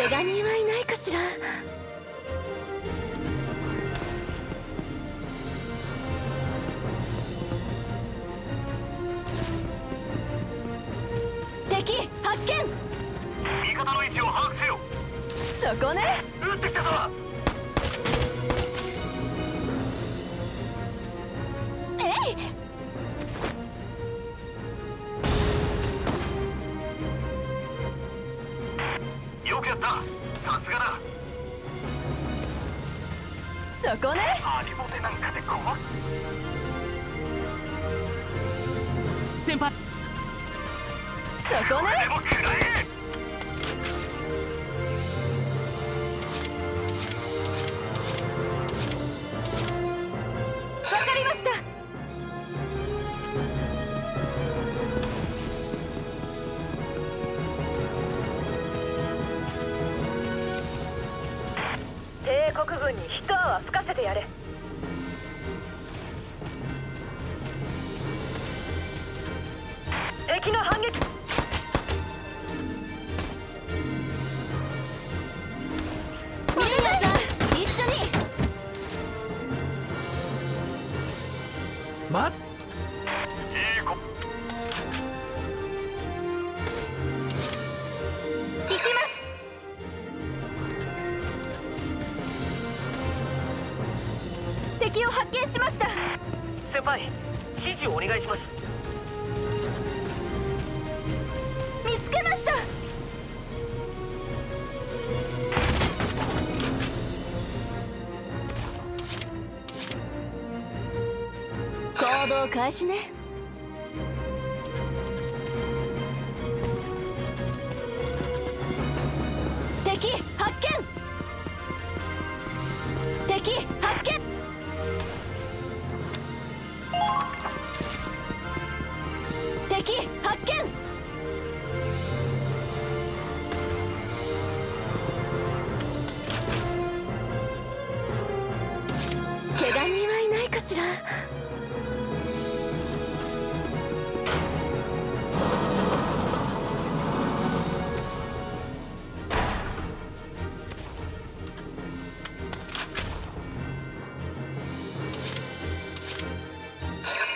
怪我人はいないかしら？敵発見！味方の位置を把握せよ。そこね！撃ってきたぞ！えいよくやった。さすがだ。そこね。アリボテなんかでこ先輩。そこね。でも食らえわかりましせてやれ。敵の反撃。ミレイナさん一緒に。まず。いい敵を発見しました。先輩指示をお願いします。見つけました。行動開始ね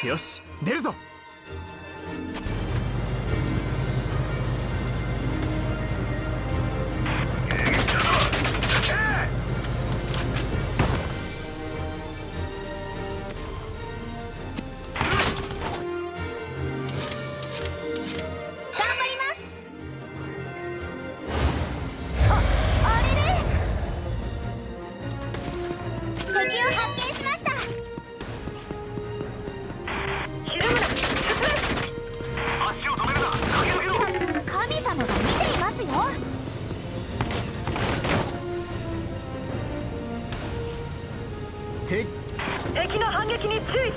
よし出るぞ。敵の反撃に注意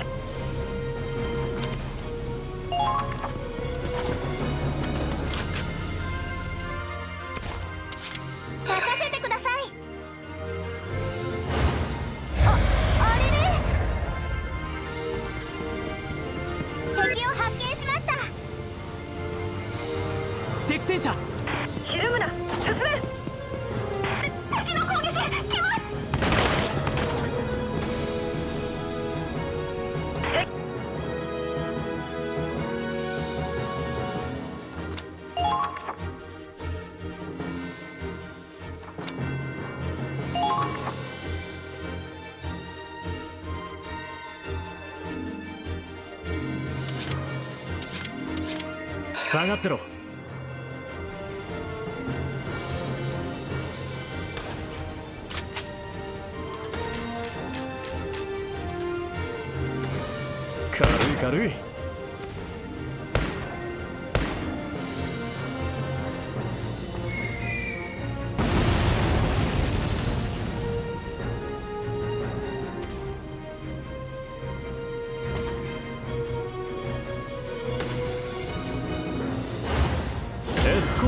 敵戦車。下がってろ。軽い軽い。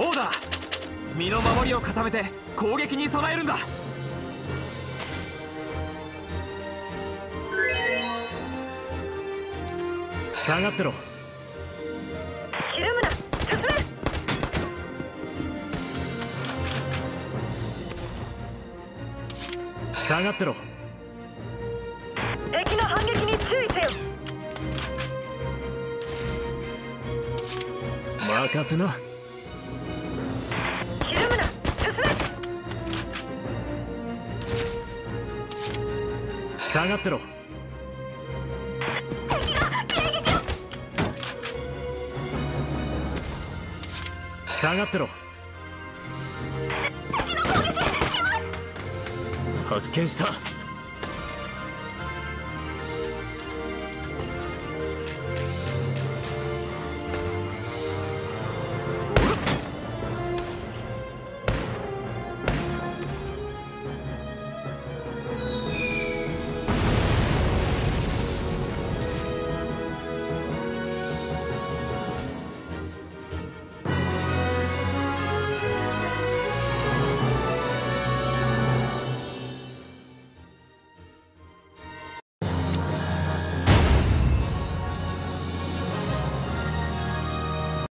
では動けない任せなの守りを固めて攻撃に備えるんだ。下がってろ。ひるむな進め。下がってろ。敵の反撃に注意せよ。任せな下がってろ。下がってろ。発見した。